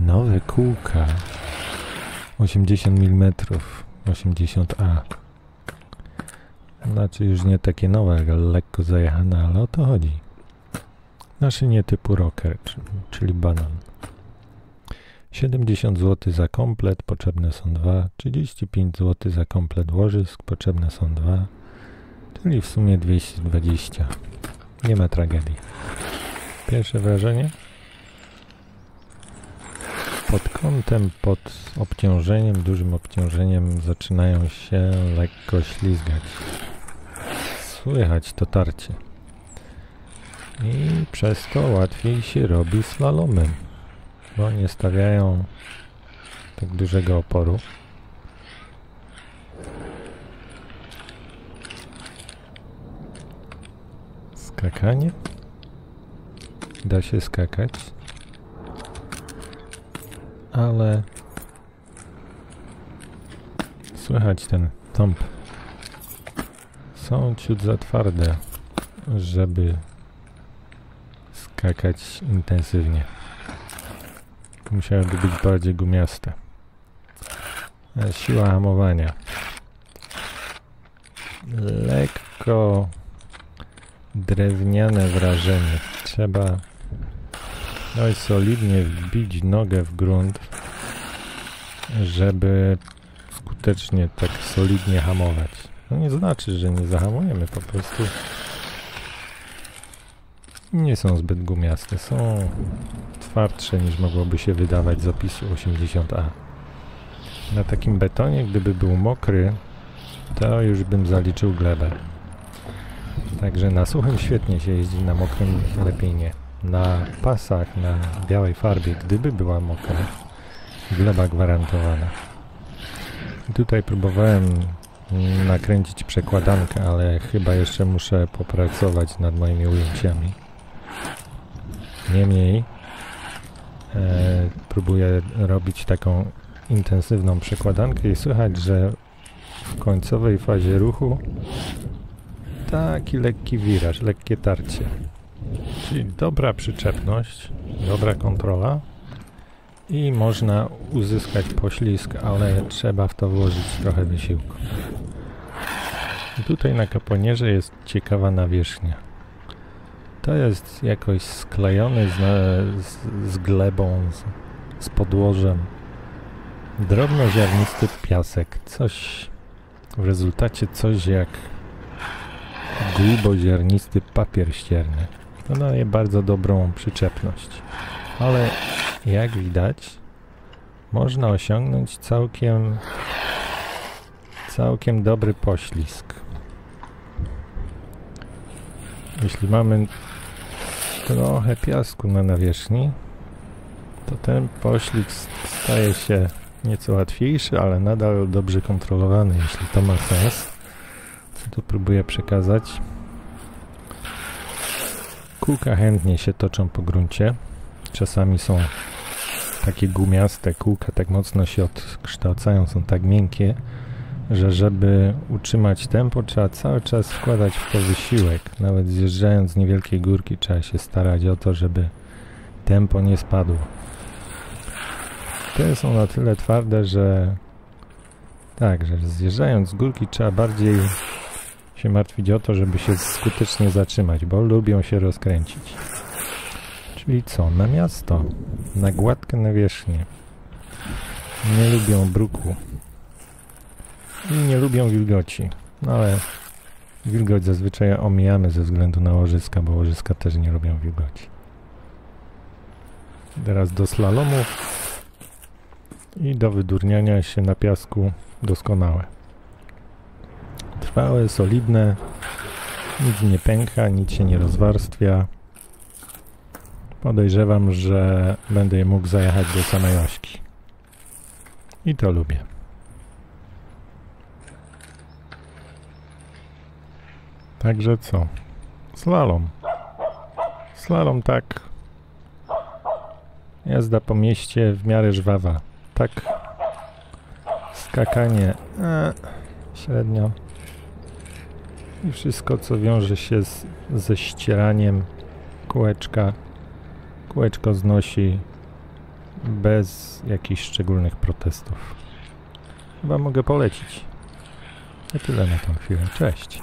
Nowe kółka. 80 mm. 80A. Znaczy już nie takie nowe, ale lekko zajechane, ale o to chodzi. Naszynie typu rocker, czyli banan. 70 zł za komplet, potrzebne są dwa. 35 zł za komplet łożysk, potrzebne są dwa. Czyli w sumie 220. Nie ma tragedii. Pierwsze wrażenie? Pod kątem, pod obciążeniem, dużym obciążeniem zaczynają się lekko ślizgać. Słychać to tarcie. I przez to łatwiej się robi slalomem, bo nie stawiają tak dużego oporu. Skakanie? Da się skakać, ale słychać ten tomp. Są ciut za twarde, żeby skakać intensywnie. Musiałyby być bardziej gumiaste. E, Siła hamowania. Lekko drewniane wrażenie. Trzeba dość solidnie wbić nogę w grunt, żeby skutecznie tak solidnie hamować. No nie znaczy, że nie zahamujemy, po prostu nie są zbyt gumiaste. Są twardsze niż mogłoby się wydawać z opisu 80A. Na takim betonie, gdyby był mokry, to już bym zaliczył glebę. Także na suchym świetnie się jeździ, na mokrym lepiej nie. Na pasach, na białej farbie, gdyby była mokra, gleba gwarantowana. I tutaj próbowałem nakręcić przekładankę, ale chyba jeszcze muszę popracować nad moimi ujęciami. Niemniej e, próbuję robić taką intensywną przekładankę i słychać, że w końcowej fazie ruchu taki lekki wiraż, lekkie tarcie. Czyli dobra przyczepność, dobra kontrola i można uzyskać poślizg, ale trzeba w to włożyć trochę wysiłku. I tutaj na kaponierze jest ciekawa nawierzchnia. To jest jakoś sklejony z, z, z glebą, z, z podłożem. Drobnoziarnisty piasek. Coś w rezultacie coś jak gruboziarnisty papier ścierny. To daje bardzo dobrą przyczepność. Ale jak widać, można osiągnąć całkiem całkiem dobry poślizg. Jeśli mamy trochę piasku na nawierzchni, to ten poślizg staje się nieco łatwiejszy, ale nadal dobrze kontrolowany, jeśli to ma sens. Co tu próbuję przekazać? Kółka chętnie się toczą po gruncie. Czasami są takie gumiaste kółka, tak mocno się odkształcają, są tak miękkie, że żeby utrzymać tempo, trzeba cały czas wkładać w to wysiłek. Nawet zjeżdżając z niewielkiej górki, trzeba się starać o to, żeby tempo nie spadło. Te są na tyle twarde, że tak, że zjeżdżając z górki trzeba bardziej się martwić o to, żeby się skutecznie zatrzymać, bo lubią się rozkręcić. Czyli co? Na miasto, na gładkę nawierzchnię. Nie lubią bruku. I nie lubią wilgoci. No ale wilgoć zazwyczaj omijamy ze względu na łożyska, bo łożyska też nie lubią wilgoci. Teraz do slalomu i do wydurniania się na piasku doskonałe. Trwałe, solidne, nic nie pęka, nic się nie rozwarstwia. Podejrzewam, że będę je mógł zajechać do samej ośki. I to lubię. Także co? Slalom. Slalom tak. Jazda po mieście w miarę żwawa. Tak. Skakanie. E, średnio. I wszystko, co wiąże się z, ze ścieraniem kółeczka. Kółeczko znosi bez jakichś szczególnych protestów. Chyba mogę polecić. I tyle na tą chwilę. Cześć.